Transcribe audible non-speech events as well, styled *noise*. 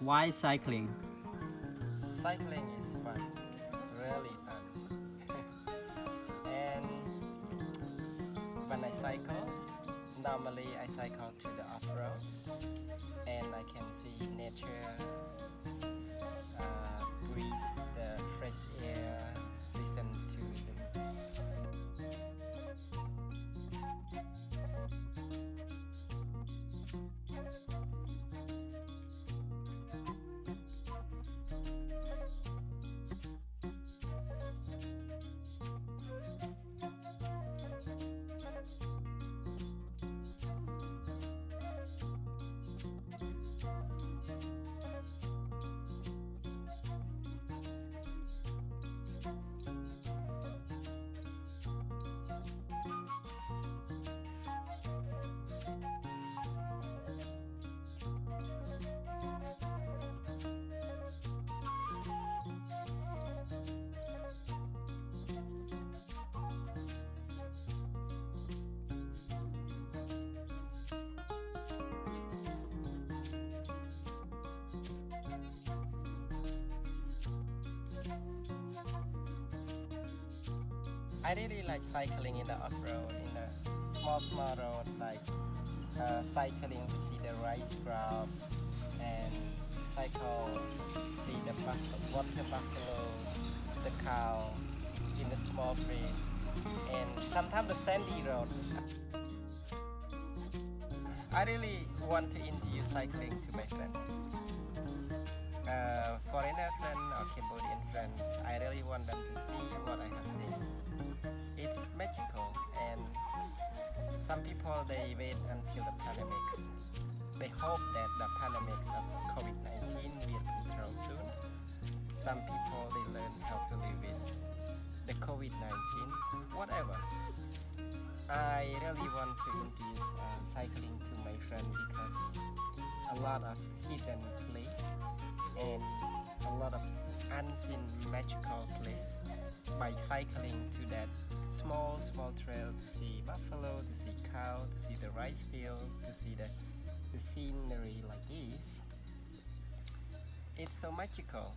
Why cycling? Cycling is fun, really fun. *laughs* and when I cycle, normally I cycle to the off-roads I really like cycling in the off-road, in the small, small road, like uh, cycling to see the rice crop and cycle, see the water buffalo, the cow in the small creek, and sometimes the sandy road. I really want to introduce cycling to my friend. Some people they wait until the pandemics. They hope that the pandemics of covid-19 will control soon. Some people they learn how to live with the covid-19 whatever. I really want to introduce uh, cycling to my friend because a lot of hidden place and a lot of unseen magical place by cycling to that small small trail to see buffalo to see cow to see the rice field to see the the scenery like this. It's so magical